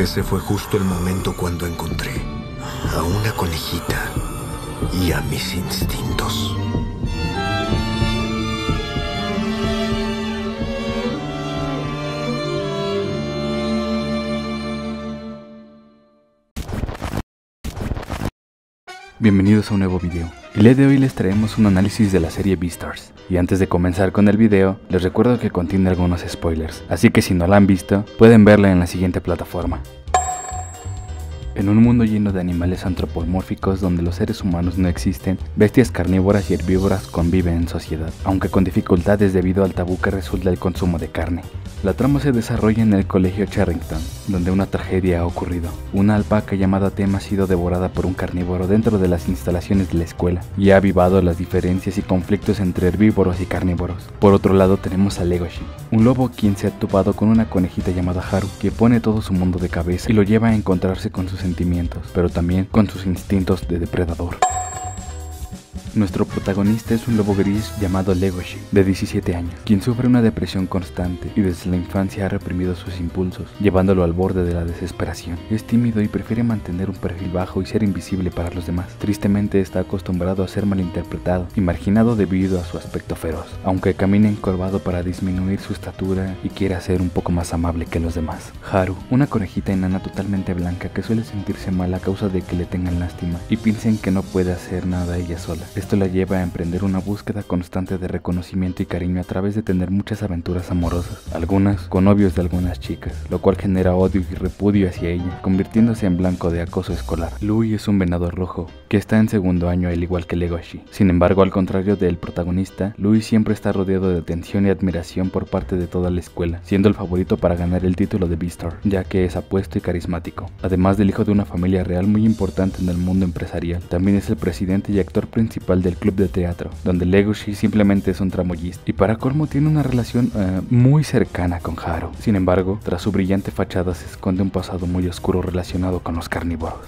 Ese fue justo el momento cuando encontré a una conejita y a mis instintos. Bienvenidos a un nuevo video. El día de hoy les traemos un análisis de la serie Beastars. Y antes de comenzar con el video, les recuerdo que contiene algunos spoilers, así que si no la han visto, pueden verla en la siguiente plataforma. En un mundo lleno de animales antropomórficos donde los seres humanos no existen, bestias carnívoras y herbívoras conviven en sociedad, aunque con dificultades debido al tabú que resulta el consumo de carne. La trama se desarrolla en el colegio Charrington, donde una tragedia ha ocurrido. Una alpaca llamada Tema ha sido devorada por un carnívoro dentro de las instalaciones de la escuela y ha avivado las diferencias y conflictos entre herbívoros y carnívoros. Por otro lado tenemos a Legoshi, un lobo quien se ha topado con una conejita llamada Haru, que pone todo su mundo de cabeza y lo lleva a encontrarse con sus sentimientos, pero también con sus instintos de depredador. Nuestro protagonista es un lobo gris llamado Legoshi, de 17 años, quien sufre una depresión constante y desde la infancia ha reprimido sus impulsos, llevándolo al borde de la desesperación. Es tímido y prefiere mantener un perfil bajo y ser invisible para los demás. Tristemente está acostumbrado a ser malinterpretado y marginado debido a su aspecto feroz, aunque camina encorvado para disminuir su estatura y quiere ser un poco más amable que los demás. Haru, una conejita enana totalmente blanca que suele sentirse mal a causa de que le tengan lástima y piensen que no puede hacer nada ella sola. Esto la lleva a emprender una búsqueda constante de reconocimiento y cariño a través de tener muchas aventuras amorosas, algunas con novios de algunas chicas, lo cual genera odio y repudio hacia ella, convirtiéndose en blanco de acoso escolar. Louis es un venado rojo, que está en segundo año al igual que Legoshi. Sin embargo, al contrario del protagonista, Louis siempre está rodeado de atención y admiración por parte de toda la escuela, siendo el favorito para ganar el título de Beastar, ya que es apuesto y carismático. Además del hijo de una familia real muy importante en el mundo empresarial, también es el presidente y actor principal del club de teatro, donde Legoshi simplemente es un tramoyista y para colmo tiene una relación eh, muy cercana con Haru. Sin embargo, tras su brillante fachada se esconde un pasado muy oscuro relacionado con los carnívoros.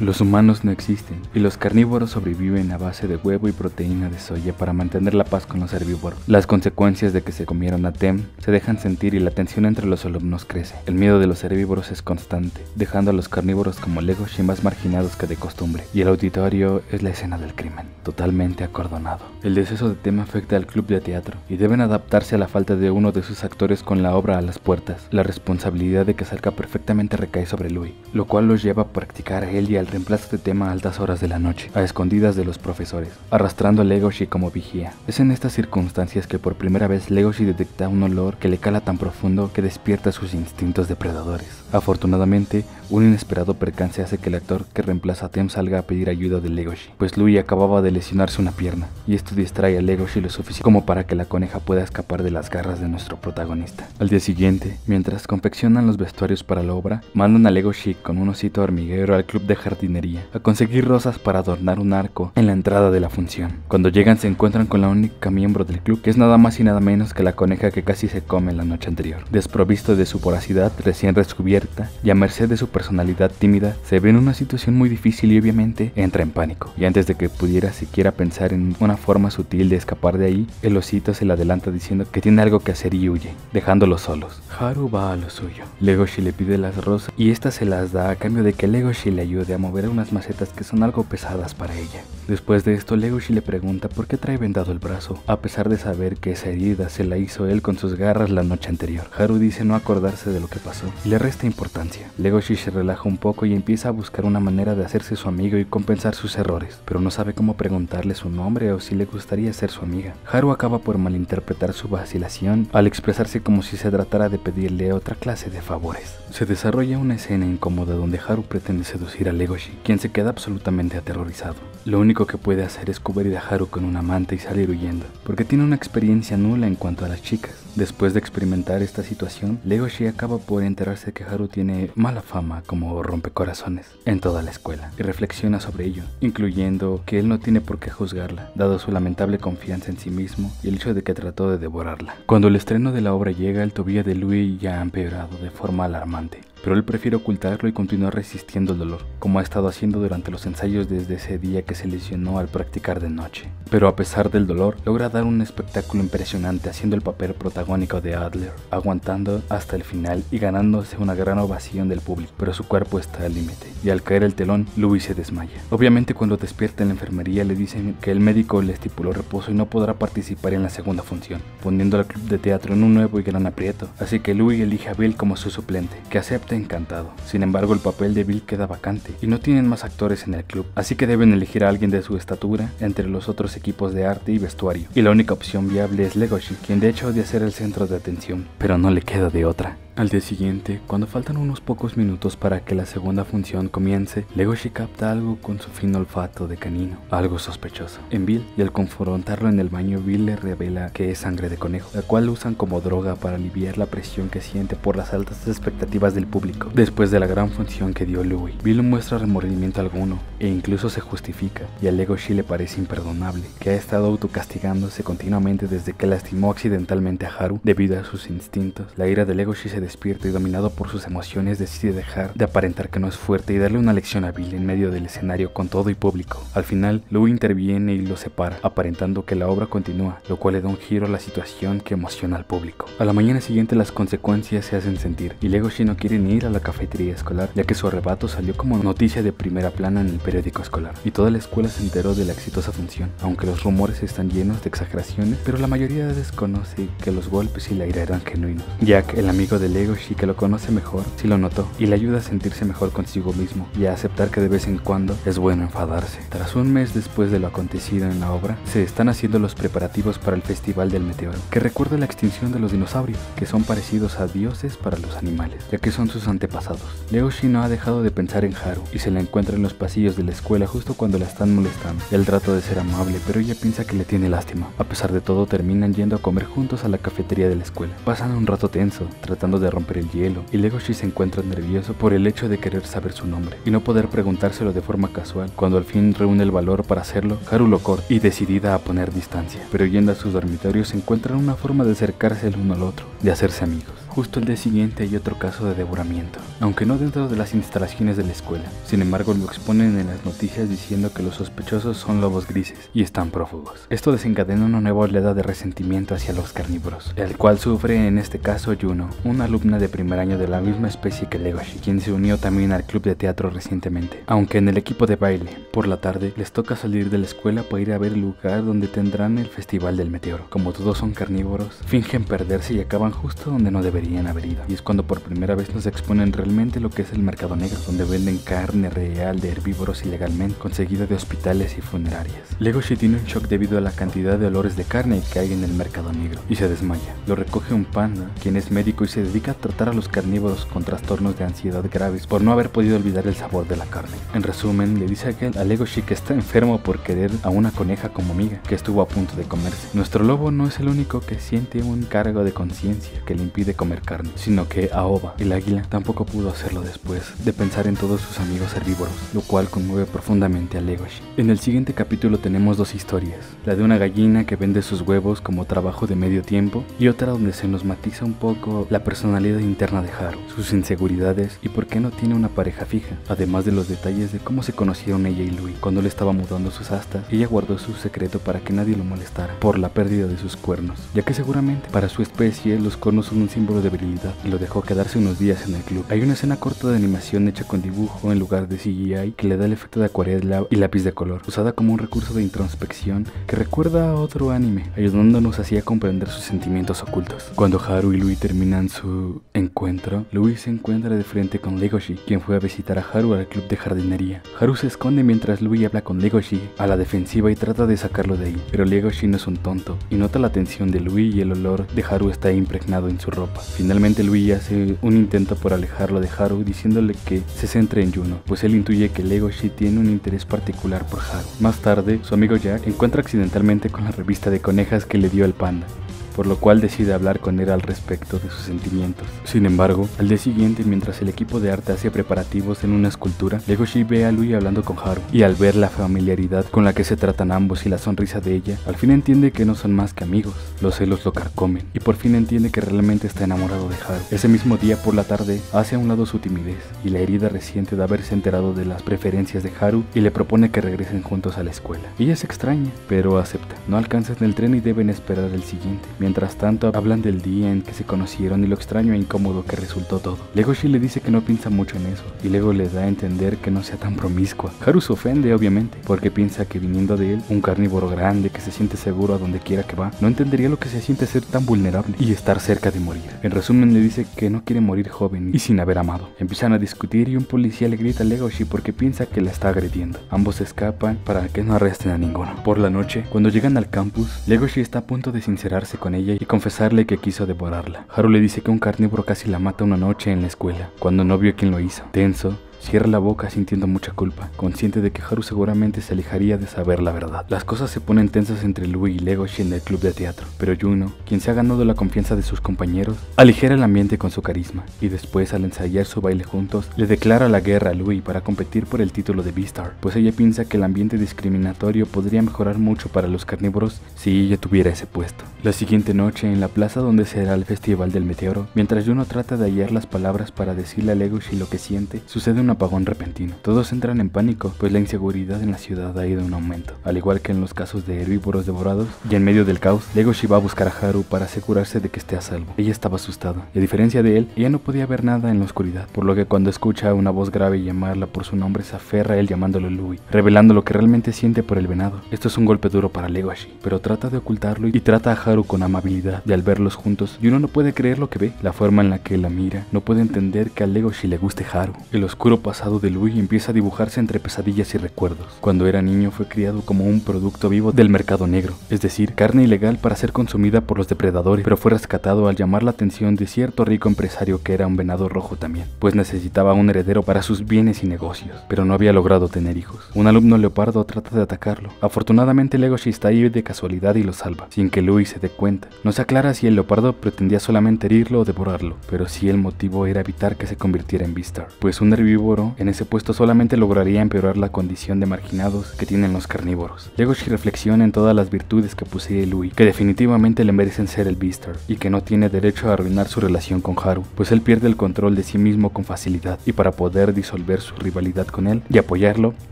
Los humanos no existen y los carnívoros sobreviven a base de huevo y proteína de soya para mantener la paz con los herbívoros. Las consecuencias de que se comieron a Tem se dejan sentir y la tensión entre los alumnos crece. El miedo de los herbívoros es constante, dejando a los carnívoros como Legoshi más marginados que de costumbre. Y el auditorio es la escena del crimen, totalmente acordonado. El deceso de Tem afecta al club de teatro y deben adaptarse a la falta de uno de sus actores con la obra a las puertas. La responsabilidad de que salga perfectamente recae sobre Louis, lo cual los lleva a practicar a él y al reemplazo este tema a altas horas de la noche, a escondidas de los profesores, arrastrando a Legoshi como vigía. Es en estas circunstancias que por primera vez Legoshi detecta un olor que le cala tan profundo que despierta sus instintos depredadores. Afortunadamente, un inesperado percance hace que el actor que reemplaza a Tem salga a pedir ayuda de Legoshi, pues Louis acababa de lesionarse una pierna, y esto distrae a Legoshi lo suficiente como para que la coneja pueda escapar de las garras de nuestro protagonista. Al día siguiente, mientras confeccionan los vestuarios para la obra, mandan a Legoshi con un osito hormiguero al club de jardinería a conseguir rosas para adornar un arco en la entrada de la función. Cuando llegan se encuentran con la única miembro del club, que es nada más y nada menos que la coneja que casi se come la noche anterior. Desprovisto de su voracidad recién descubierta y a merced de su personalidad tímida, se ve en una situación muy difícil y obviamente entra en pánico. Y antes de que pudiera siquiera pensar en una forma sutil de escapar de ahí, el osito se le adelanta diciendo que tiene algo que hacer y huye, dejándolos solos. Haru va a lo suyo. Legoshi le pide las rosas y esta se las da a cambio de que Legoshi le ayude a mover unas macetas que son algo pesadas para ella. Después de esto, Legoshi le pregunta por qué trae vendado el brazo, a pesar de saber que esa herida se la hizo él con sus garras la noche anterior. Haru dice no acordarse de lo que pasó y le resta importancia. Legoshi se relaja un poco y empieza a buscar una manera de hacerse su amigo y compensar sus errores, pero no sabe cómo preguntarle su nombre o si le gustaría ser su amiga. Haru acaba por malinterpretar su vacilación al expresarse como si se tratara de pedirle otra clase de favores. Se desarrolla una escena incómoda donde Haru pretende seducir a Legoshi, quien se queda absolutamente aterrorizado. Lo único que puede hacer es cubrir a Haru con una manta y salir huyendo, porque tiene una experiencia nula en cuanto a las chicas. Después de experimentar esta situación, Legoshi acaba por enterarse que Haru tiene mala fama como rompecorazones en toda la escuela y reflexiona sobre ello, incluyendo que él no tiene por qué juzgarla, dado su lamentable confianza en sí mismo y el hecho de que trató de devorarla. Cuando el estreno de la obra llega, el tobillo de Louis ya ha empeorado de forma alarmante pero él prefiere ocultarlo y continuar resistiendo el dolor, como ha estado haciendo durante los ensayos desde ese día que se lesionó al practicar de noche. Pero a pesar del dolor, logra dar un espectáculo impresionante haciendo el papel protagonista agónico de Adler, aguantando hasta el final y ganándose una gran ovación del público, pero su cuerpo está al límite, y al caer el telón, Louis se desmaya. Obviamente cuando despierta en la enfermería le dicen que el médico le estipuló reposo y no podrá participar en la segunda función, poniendo al club de teatro en un nuevo y gran aprieto, así que Louis elige a Bill como su suplente, que acepta encantado. Sin embargo, el papel de Bill queda vacante y no tienen más actores en el club, así que deben elegir a alguien de su estatura entre los otros equipos de arte y vestuario, y la única opción viable es Legoshi, quien de hecho odia ser el centro de atención, pero no le queda de otra. Al día siguiente, cuando faltan unos pocos minutos para que la segunda función comience, Legoshi capta algo con su fino olfato de canino, algo sospechoso, en Bill, y al confrontarlo en el baño, Bill le revela que es sangre de conejo, la cual usan como droga para aliviar la presión que siente por las altas expectativas del público. Después de la gran función que dio Louis, Bill muestra remordimiento alguno, e incluso se justifica, y a Legoshi le parece imperdonable, que ha estado autocastigándose continuamente desde que lastimó accidentalmente a Haru debido a sus instintos. La ira de Legoshi se despierto y dominado por sus emociones decide dejar de aparentar que no es fuerte y darle una lección a Bill en medio del escenario con todo y público. Al final, Lou interviene y lo separa, aparentando que la obra continúa, lo cual le da un giro a la situación que emociona al público. A la mañana siguiente las consecuencias se hacen sentir y Legoshi no quiere ni ir a la cafetería escolar, ya que su arrebato salió como noticia de primera plana en el periódico escolar y toda la escuela se enteró de la exitosa función, aunque los rumores están llenos de exageraciones, pero la mayoría desconoce que los golpes y la ira eran genuinos. Jack, el amigo de Legoshi que lo conoce mejor, sí lo notó y le ayuda a sentirse mejor consigo mismo y a aceptar que de vez en cuando es bueno enfadarse. Tras un mes después de lo acontecido en la obra, se están haciendo los preparativos para el Festival del Meteoro, que recuerda la extinción de los dinosaurios, que son parecidos a dioses para los animales, ya que son sus antepasados. Legoshi no ha dejado de pensar en Haru y se la encuentra en los pasillos de la escuela justo cuando la están molestando. Él trata de ser amable, pero ella piensa que le tiene lástima. A pesar de todo, terminan yendo a comer juntos a la cafetería de la escuela. Pasan un rato tenso, tratando de romper el hielo, y Legoshi se encuentra nervioso por el hecho de querer saber su nombre y no poder preguntárselo de forma casual. Cuando al fin reúne el valor para hacerlo, Haru lo corta y decidida a poner distancia, pero yendo a sus dormitorios encuentran una forma de acercarse el uno al otro, de hacerse amigos. Justo el día siguiente hay otro caso de devoramiento, aunque no dentro de las instalaciones de la escuela. Sin embargo, lo exponen en las noticias diciendo que los sospechosos son lobos grises y están prófugos. Esto desencadena una nueva oleada de resentimiento hacia los carnívoros, el cual sufre en este caso Juno, una alumna de primer año de la misma especie que Legoshi, quien se unió también al club de teatro recientemente. Aunque en el equipo de baile, por la tarde, les toca salir de la escuela para ir a ver el lugar donde tendrán el festival del meteoro. Como todos son carnívoros, fingen perderse y acaban justo donde no deberían haber ido. Y es cuando por primera vez nos exponen realmente lo que es el mercado negro, donde venden carne real de herbívoros ilegalmente conseguida de hospitales y funerarias. Legoshi tiene un shock debido a la cantidad de olores de carne que hay en el mercado negro y se desmaya. Lo recoge un panda, quien es médico y se dedica a tratar a los carnívoros con trastornos de ansiedad graves por no haber podido olvidar el sabor de la carne. En resumen, le dice a Legoshi que está enfermo por querer a una coneja como amiga que estuvo a punto de comerse. Nuestro lobo no es el único que siente un cargo de conciencia que le impide comer sino que Aoba, el águila, tampoco pudo hacerlo después de pensar en todos sus amigos herbívoros, lo cual conmueve profundamente a Legoshi. En el siguiente capítulo tenemos dos historias, la de una gallina que vende sus huevos como trabajo de medio tiempo y otra donde se nos matiza un poco la personalidad interna de Haru, sus inseguridades y por qué no tiene una pareja fija, además de los detalles de cómo se conocieron ella y Louis. Cuando le estaba mudando sus astas, ella guardó su secreto para que nadie lo molestara por la pérdida de sus cuernos, ya que seguramente para su especie los cuernos son un símbolo de virilidad y lo dejó quedarse unos días en el club. Hay una escena corta de animación hecha con dibujo en lugar de CGI que le da el efecto de acuarela y lápiz de color, usada como un recurso de introspección que recuerda a otro anime, ayudándonos así a comprender sus sentimientos ocultos. Cuando Haru y Louis terminan su encuentro, Louis se encuentra de frente con Legoshi, quien fue a visitar a Haru al club de jardinería. Haru se esconde mientras Louis habla con Legoshi a la defensiva y trata de sacarlo de ahí, pero Legoshi no es un tonto y nota la tensión de Louis y el olor de Haru está impregnado en su ropa. Finalmente Louis hace un intento por alejarlo de Haru diciéndole que se centre en Juno, pues él intuye que Legoshi tiene un interés particular por Haru. Más tarde, su amigo Jack encuentra accidentalmente con la revista de conejas que le dio el panda por lo cual decide hablar con él al respecto de sus sentimientos. Sin embargo, al día siguiente, mientras el equipo de arte hace preparativos en una escultura, Legoshi ve a Louis hablando con Haru, y al ver la familiaridad con la que se tratan ambos y la sonrisa de ella, al fin entiende que no son más que amigos. Los celos lo carcomen, y por fin entiende que realmente está enamorado de Haru. Ese mismo día por la tarde, hace a un lado su timidez y la herida reciente de haberse enterado de las preferencias de Haru y le propone que regresen juntos a la escuela. Ella se extraña, pero acepta. No alcanzan el tren y deben esperar el siguiente. Mientras tanto, hablan del día en que se conocieron y lo extraño e incómodo que resultó todo. Legoshi le dice que no piensa mucho en eso, y luego le da a entender que no sea tan promiscua. Haru se ofende, obviamente, porque piensa que viniendo de él, un carnívoro grande que se siente seguro a donde quiera que va, no entendería lo que se siente ser tan vulnerable y estar cerca de morir. En resumen, le dice que no quiere morir joven y sin haber amado. Empiezan a discutir y un policía le grita a Legoshi porque piensa que la está agrediendo. Ambos escapan para que no arresten a ninguno. Por la noche, cuando llegan al campus, Legoshi está a punto de sincerarse con ella y confesarle que quiso devorarla. Haru le dice que un carnívoro casi la mata una noche en la escuela, cuando no vio quién lo hizo. Tenso, Cierra la boca sintiendo mucha culpa, consciente de que Haru seguramente se alejaría de saber la verdad. Las cosas se ponen tensas entre Lui y Legoshi en el club de teatro, pero Juno, quien se ha ganado la confianza de sus compañeros, aligera el ambiente con su carisma, y después al ensayar su baile juntos, le declara la guerra a Lui para competir por el título de Beastar, pues ella piensa que el ambiente discriminatorio podría mejorar mucho para los carnívoros si ella tuviera ese puesto. La siguiente noche, en la plaza donde será el festival del meteoro, mientras Juno trata de hallar las palabras para decirle a Legoshi lo que siente, sucede apagón repentino. Todos entran en pánico, pues la inseguridad en la ciudad ha ido en aumento. Al igual que en los casos de herbívoros devorados, y en medio del caos, Legoshi va a buscar a Haru para asegurarse de que esté a salvo. Ella estaba asustada, y a diferencia de él, ella no podía ver nada en la oscuridad, por lo que cuando escucha una voz grave llamarla por su nombre, se aferra a él llamándolo Louis, revelando lo que realmente siente por el venado. Esto es un golpe duro para Legoshi, pero trata de ocultarlo y trata a Haru con amabilidad, y al verlos juntos, Yuno no puede creer lo que ve, la forma en la que la mira, no puede entender que a Legoshi le guste Haru. El oscuro pasado de Louis empieza a dibujarse entre pesadillas y recuerdos. Cuando era niño fue criado como un producto vivo del mercado negro, es decir, carne ilegal para ser consumida por los depredadores, pero fue rescatado al llamar la atención de cierto rico empresario que era un venado rojo también, pues necesitaba un heredero para sus bienes y negocios, pero no había logrado tener hijos. Un alumno leopardo trata de atacarlo. Afortunadamente Legoshi está ahí de casualidad y lo salva, sin que Louis se dé cuenta. No se aclara si el leopardo pretendía solamente herirlo o devorarlo, pero si el motivo era evitar que se convirtiera en Beastar, pues un herbívoro en ese puesto solamente lograría empeorar la condición de marginados que tienen los carnívoros. Legoshi reflexiona en todas las virtudes que posee Louis, que definitivamente le merecen ser el Beastar, y que no tiene derecho a arruinar su relación con Haru, pues él pierde el control de sí mismo con facilidad, y para poder disolver su rivalidad con él y apoyarlo,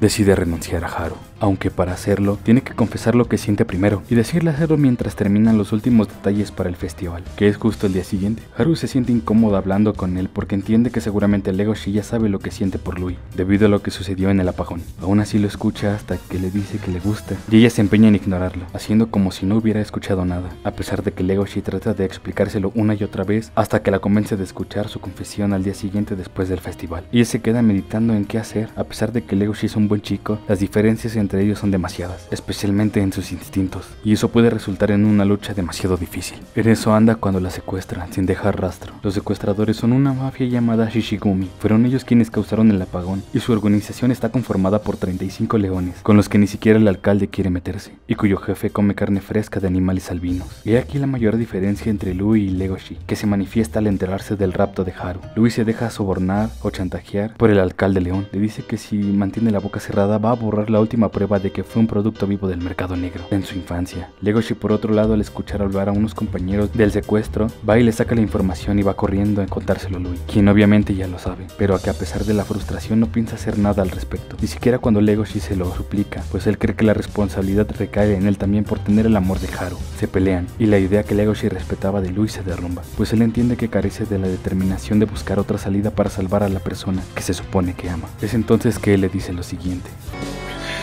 decide renunciar a Haru. Aunque para hacerlo, tiene que confesar lo que siente primero, y decirle a mientras terminan los últimos detalles para el festival, que es justo el día siguiente. Haru se siente incómoda hablando con él porque entiende que seguramente Legoshi ya sabe lo que siente por Louis, debido a lo que sucedió en el apagón. Aún así lo escucha hasta que le dice que le gusta, y ella se empeña en ignorarlo, haciendo como si no hubiera escuchado nada, a pesar de que Legoshi trata de explicárselo una y otra vez hasta que la convence de escuchar su confesión al día siguiente después del festival. Ella se queda meditando en qué hacer, a pesar de que Legoshi es un buen chico, las diferencias entre ellos son demasiadas, especialmente en sus instintos, y eso puede resultar en una lucha demasiado difícil. En eso anda cuando la secuestran, sin dejar rastro. Los secuestradores son una mafia llamada Shishigumi, fueron ellos quienes causaron el apagón, y su organización está conformada por 35 leones, con los que ni siquiera el alcalde quiere meterse, y cuyo jefe come carne fresca de animales albinos. Y aquí la mayor diferencia entre Louis y Legoshi, que se manifiesta al enterarse del rapto de Haru. Louis se deja sobornar o chantajear por el alcalde león. Le dice que si mantiene la boca cerrada va a borrar la última prueba de que fue un producto vivo del mercado negro en su infancia. Legoshi por otro lado al escuchar hablar a unos compañeros del secuestro, va y le saca la información y va corriendo a contárselo a Louis, quien obviamente ya lo sabe, pero a que a pesar de la frustración no piensa hacer nada al respecto, ni siquiera cuando Legoshi se lo suplica, pues él cree que la responsabilidad recae en él también por tener el amor de Haru. Se pelean y la idea que Legoshi respetaba de Louis se derrumba, pues él entiende que carece de la determinación de buscar otra salida para salvar a la persona que se supone que ama. Es entonces que él le dice lo siguiente.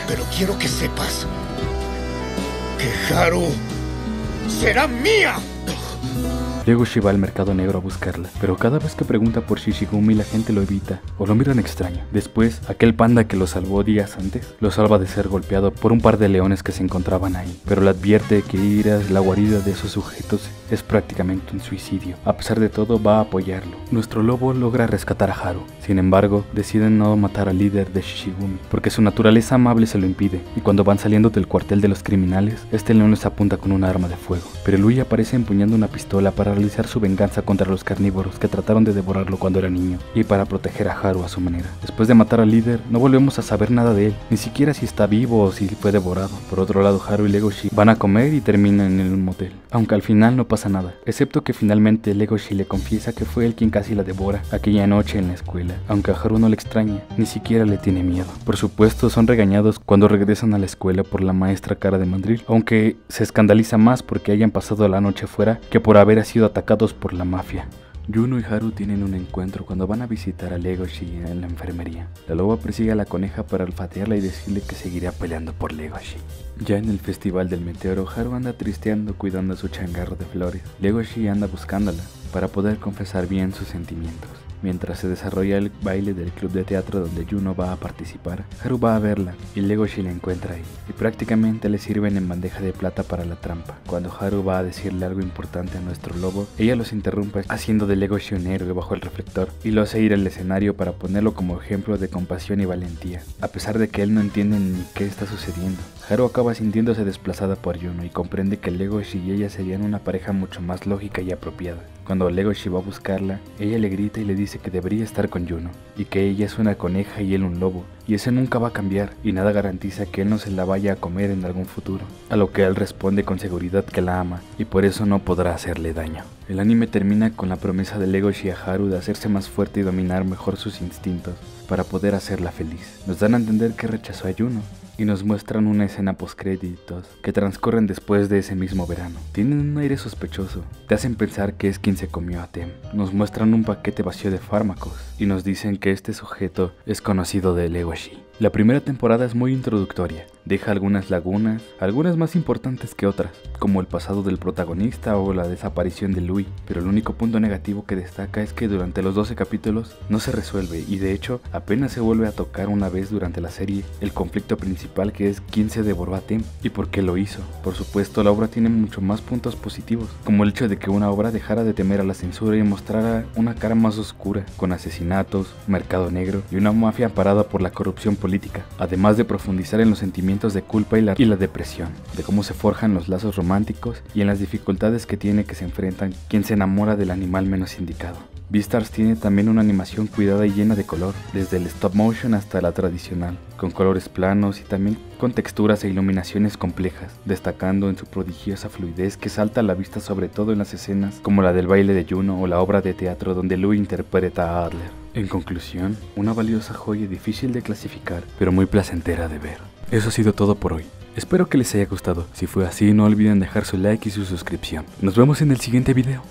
Pero quiero que sepas que Haru será mía. Legoshi va al mercado negro a buscarla, pero cada vez que pregunta por Shishigumi la gente lo evita o lo miran extraño. Después, aquel panda que lo salvó días antes, lo salva de ser golpeado por un par de leones que se encontraban ahí, pero le advierte que ir a la guarida de esos sujetos es prácticamente un suicidio. A pesar de todo, va a apoyarlo. Nuestro lobo logra rescatar a Haru. Sin embargo, deciden no matar al líder de Shishigumi, porque su naturaleza amable se lo impide, y cuando van saliendo del cuartel de los criminales, este león les apunta con un arma de fuego. Pero Louis aparece empuñando una pistola para realizar su venganza contra los carnívoros que trataron de devorarlo cuando era niño y para proteger a Haru a su manera. Después de matar al líder, no volvemos a saber nada de él, ni siquiera si está vivo o si fue devorado. Por otro lado, Haru y Legoshi van a comer y terminan en un motel, aunque al final no pasa nada, excepto que finalmente Legoshi le confiesa que fue él quien casi la devora aquella noche en la escuela, aunque a Haru no le extraña, ni siquiera le tiene miedo. Por supuesto, son regañados cuando regresan a la escuela por la maestra cara de mandril, aunque se escandaliza más porque hayan pasado la noche fuera que por haber sido atacados por la mafia. Juno y Haru tienen un encuentro cuando van a visitar a Legoshi en la enfermería. La loba persigue a la coneja para olfatearla y decirle que seguirá peleando por Legoshi. Ya en el festival del meteoro, Haru anda tristeando cuidando su changarro de flores. Legoshi anda buscándola para poder confesar bien sus sentimientos. Mientras se desarrolla el baile del club de teatro donde Juno va a participar, Haru va a verla y Legoshi la encuentra ahí, y prácticamente le sirven en bandeja de plata para la trampa. Cuando Haru va a decirle algo importante a nuestro lobo, ella los interrumpe haciendo de Legoshi un héroe bajo el reflector y lo hace ir al escenario para ponerlo como ejemplo de compasión y valentía, a pesar de que él no entiende ni qué está sucediendo. Haru acaba sintiéndose desplazada por Juno y comprende que Legoshi y ella serían una pareja mucho más lógica y apropiada. Cuando Legoshi va a buscarla, ella le grita y le dice que debería estar con Juno, y que ella es una coneja y él un lobo, y ese nunca va a cambiar, y nada garantiza que él no se la vaya a comer en algún futuro. A lo que él responde con seguridad que la ama, y por eso no podrá hacerle daño. El anime termina con la promesa de Legoshi a Haru de hacerse más fuerte y dominar mejor sus instintos, para poder hacerla feliz. Nos dan a entender que rechazó a Juno, y nos muestran una escena postcréditos que transcurren después de ese mismo verano. Tienen un aire sospechoso, te hacen pensar que es quien se comió a Tem. Nos muestran un paquete vacío de fármacos y nos dicen que este sujeto es conocido de Legoshi. La primera temporada es muy introductoria, deja algunas lagunas, algunas más importantes que otras, como el pasado del protagonista o la desaparición de Louis, pero el único punto negativo que destaca es que durante los 12 capítulos no se resuelve y de hecho apenas se vuelve a tocar una vez durante la serie el conflicto principal que es quién se devoró a Tim y por qué lo hizo. Por supuesto la obra tiene mucho más puntos positivos, como el hecho de que una obra dejara de temer a la censura y mostrara una cara más oscura, con asesinatos, mercado negro y una mafia amparada por la corrupción política, además de profundizar en los sentimientos de culpa y la, depresión, de cómo se forjan los lazos románticos y en las dificultades que tiene que se enfrentan quien se enamora del animal menos indicado. Beastars tiene también una animación cuidada y llena de color, desde el stop motion hasta la tradicional, con colores planos y también con texturas e iluminaciones complejas, destacando en su prodigiosa fluidez que salta a la vista sobre todo en las escenas como la del baile de Juno o la obra de teatro donde Lou interpreta a Adler. En conclusión, una valiosa joya difícil de clasificar, pero muy placentera de ver. Eso ha sido todo por hoy. Espero que les haya gustado. Si fue así, no olviden dejar su like y su suscripción. Nos vemos en el siguiente video.